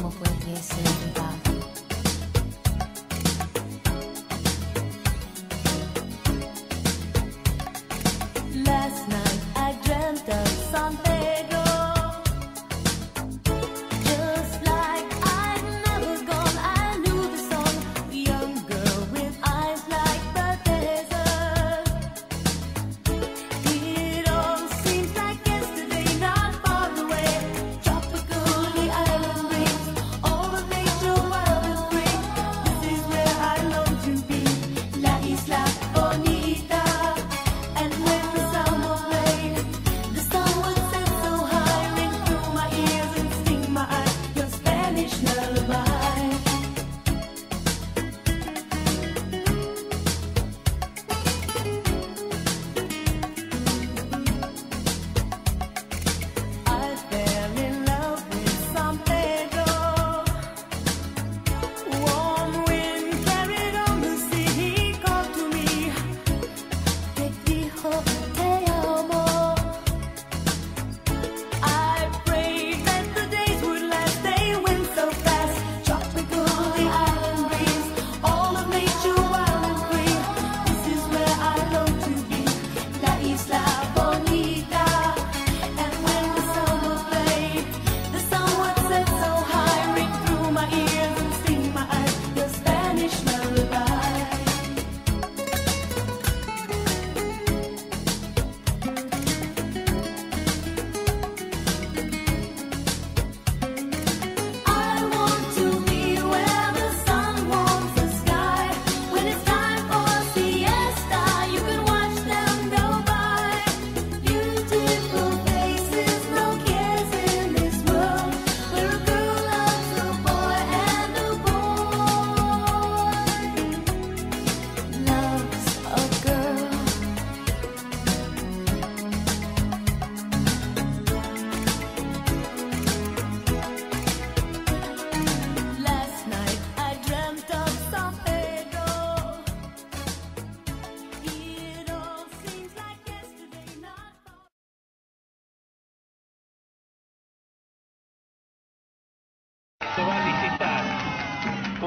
como foi recebido.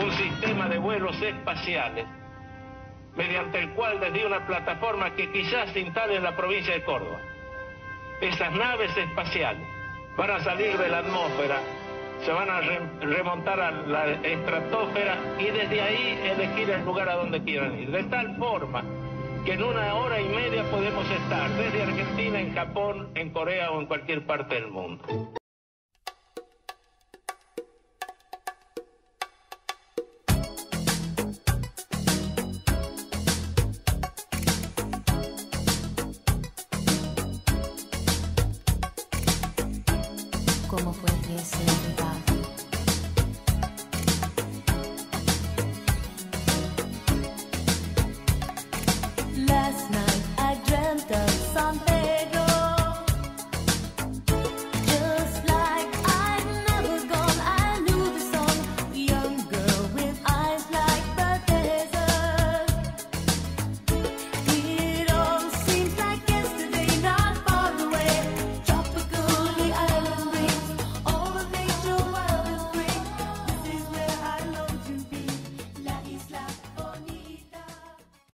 un sistema de vuelos espaciales, mediante el cual desde una plataforma que quizás se instale en la provincia de Córdoba. Esas naves espaciales van a salir de la atmósfera, se van a remontar a la estratosfera y desde ahí elegir el lugar a donde quieran ir. De tal forma que en una hora y media podemos estar desde Argentina, en Japón, en Corea o en cualquier parte del mundo. como fue ser.